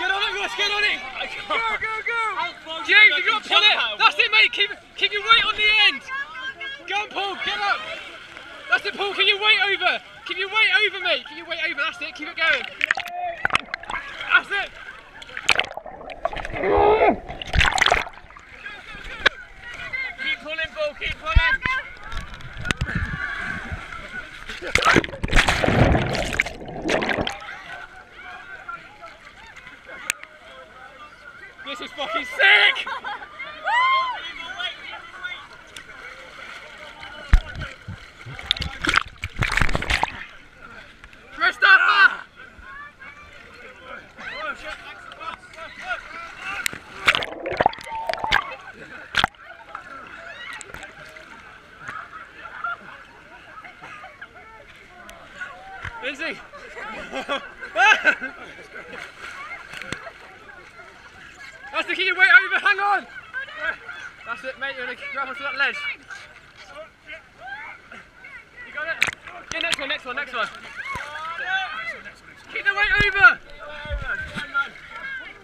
Get on it, Ross, get on! Keep, keep your weight on the end. Go on, Paul. Get up. That's it, Paul. Keep your weight over. Keep your weight over, mate. Keep your weight over. That's it. Keep it going. That's it. That's the your weight over, hang on! That's it, mate, you're gonna grab onto that ledge. You got it? Yeah, next one, next one, next one. Keep the weight over!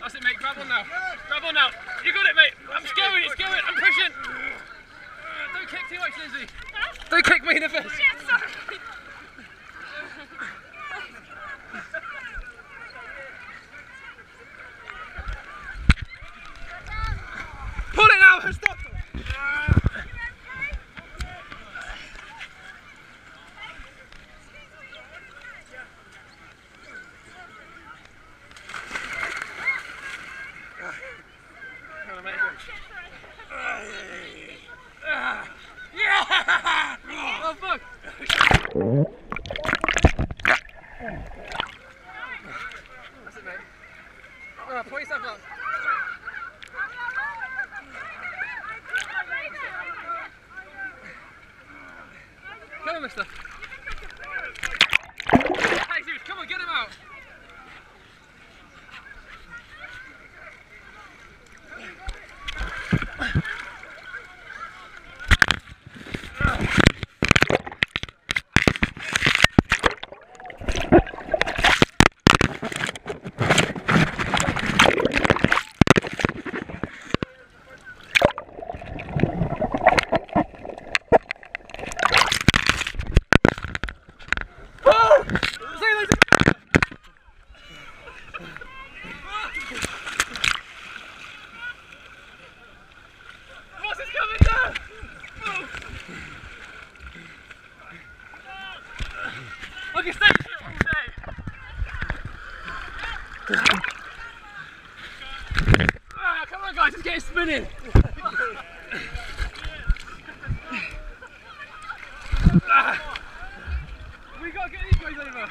That's it, mate, grab on now. Grab on now. You got it, mate. I'm just going, it's going, I'm pushing. Don't kick too much, Lindsay. Don't kick me in the face. Pull it now, stop! Come on, mate. Yeah! Oh, fuck! Come on, mister. Hey, dude, come on, get him out. Oh! Say that to- Ross is coming down! I can stay here all day. Ah, come on guys, let's get it spinning. Ah. We gotta get these guys over.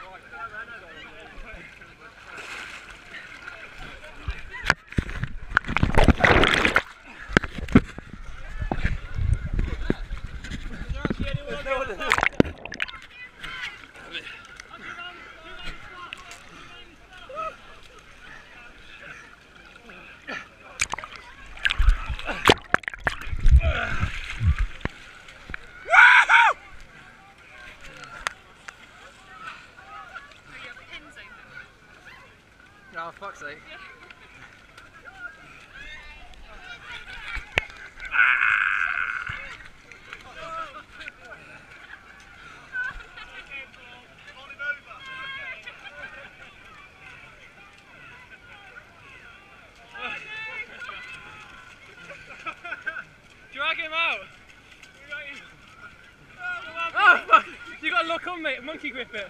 Oh, fuck's sake. Drag him out. Oh, fuck. You got to lock on, mate. Monkey grip it.